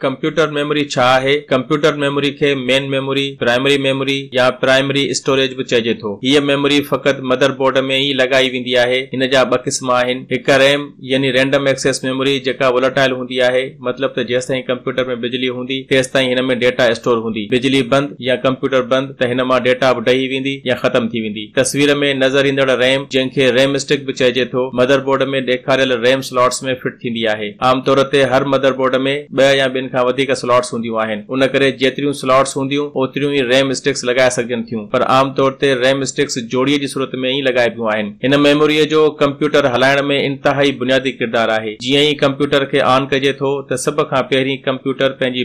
Computer memory छा आहे computer memory खे मेन मेमोरी प्राइमरी मेमोरी या प्राइमरी स्टोरेज बि चइजे थो। हीअ मेमोरी फ़क़ति मदर बोर्ड में ई लॻाई वेंदी आहे। हिन जा ॿ क़िस्म रैम यानी रैंडम एक्सेस मेमोरी जेका वोलाटाइल हूंदी आहे। मतिलब त जेसि ताईं कंप्यूटर में बिजली हूंदी तेसि ताईं हिन में डेटा स्टोर हूंदी। बिजली बंदि या कंप्यूटर बंदि, त हिन माँ डेटा बि डही वेंदी या ख़तम थी वेंदी। तस्वीर में नज़र ईंदड़ रैम जंहिंखे रैम स्टिक बि चइजे थो मदर बोर्ड में ॾेखारियल रैम स्लॉट्स में फिट थींदी आहे। आमतौर ते हर मदर बोर्ड में ॿ या ॿिनि खां वधीक स्लॉट्स हूंदियूं आहिनि। उन करे जेतिरियूं स्लॉट्स हूंदियूं, ओतिरियूं ई रैम स्टिक्स लॻाए सघजनि थियूं। पर आमतौर ते रैम स्टिक्स जोड़ीअ जी सूरत में ई लॻाइबियूं आहिनि। हिन मेमोरीअ जो कंप्यूटर हलाइण में इंतिहाई बुनियादी किरदारु आहे। जीअं ई कंप्यूटर खे ऑन कजे थो, त सभ खां पहिरीं कंप्यूटर पंहिंजी